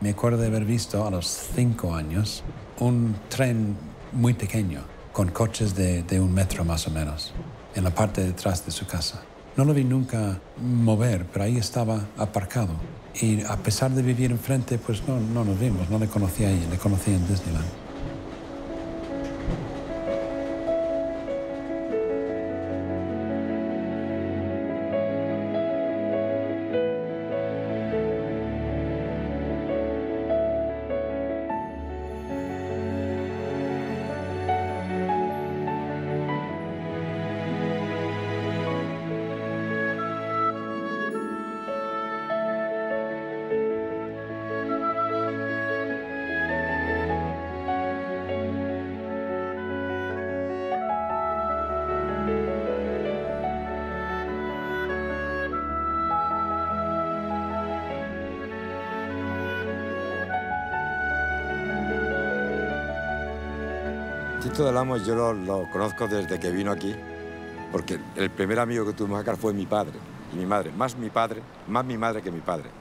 Me acuerdo de haber visto a los cinco años un tren muy pequeño, con coches de, de un metro más o menos, en la parte de atrás de su casa. No lo vi nunca mover, pero ahí estaba aparcado. Y a pesar de vivir enfrente, pues no, no nos vimos, no le conocía ahí, le conocí en Disneyland. Tito del Amo yo lo, conozco desde que vino aquí, porque el primer amigo que tuvimos acá fue mi padre y mi madre, más mi padre, más mi madre que mi padre.